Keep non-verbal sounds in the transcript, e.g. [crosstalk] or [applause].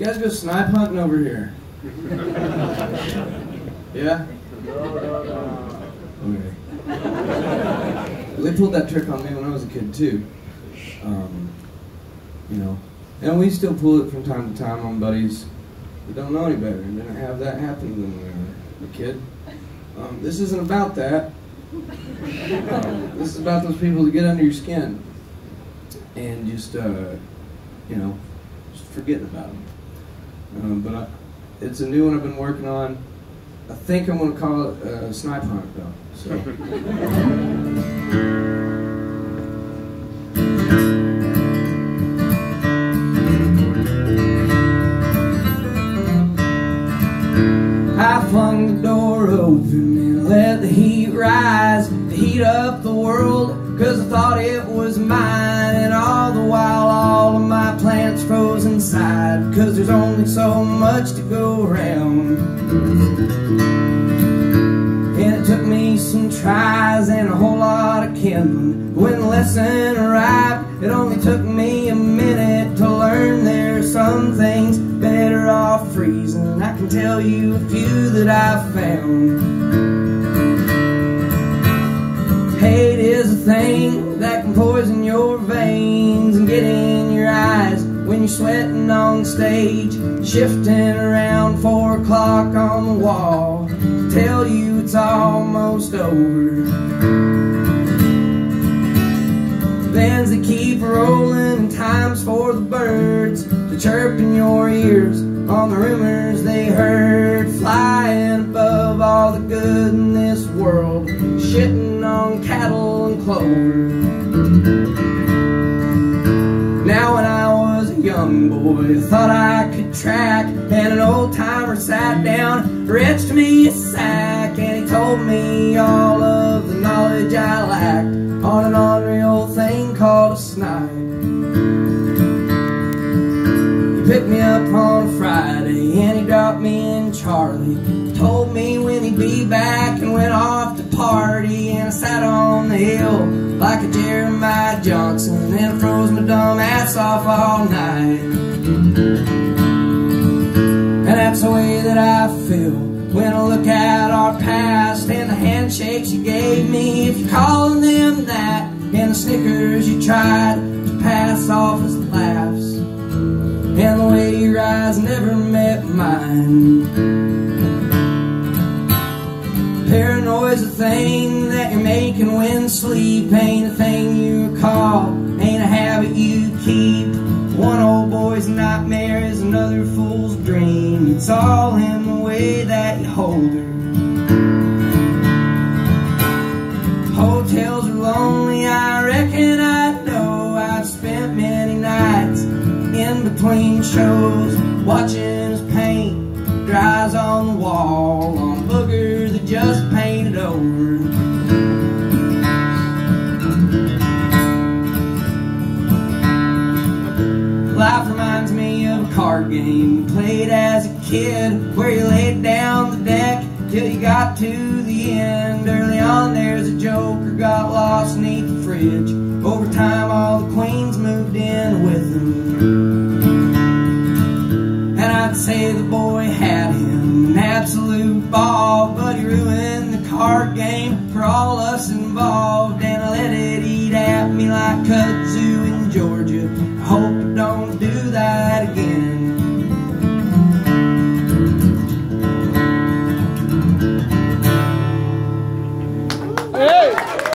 You guys go snipe hunting over here? [laughs] yeah? Okay. They pulled that trick on me when I was a kid too. Um, you know, and we still pull it from time to time on buddies that don't know any better and didn't have that happen to them when they were a kid. Um, this isn't about that. Um, this is about those people that get under your skin and just, uh, you know, just forgetting about them. Um, but I, it's a new one I've been working on. I think I'm going to call it uh, Snipe Hunt, though. So. I flung the door open and let the heat rise to heat up the world cause I thought it was mine so much to go around. And it took me some tries and a whole lot of kindling when the lesson arrived it only took me a minute to learn there's some things better off freezing. I can tell you a few that I've found sweating on stage, shifting around four o'clock on the wall tell you it's almost over. Bands that keep rolling, times for the birds to chirp in your ears on the rumors they heard flying above all the good in this world, shitting on cattle and clover. Thought I could track, and an old timer sat down, reached me a sack, and he told me all of the knowledge I lacked on an unreal thing called a snipe. He picked me up on a Friday and he dropped me in Charlie. He Told me when he'd be back and went off to party. And I sat on the hill like a Jeremiah Johnson and froze my dumb ass off all night. That's the way that I feel when I look at our past and the handshakes you gave me. If you're calling them that and the snickers you tried to pass off as laughs. And the way your eyes never met mine Paranoia's a thing that you're making when sleep Ain't a thing you recall, ain't a between shows Watching his paint dries on the wall On boogers that just painted over. Life reminds me of a card game played as a kid Where you laid down the deck till you got to the end. Early on there's a joker got lost neath the fridge. Over time I'd say the boy had him an absolute ball But he ruined the card game for all us involved. And I let it eat at me like a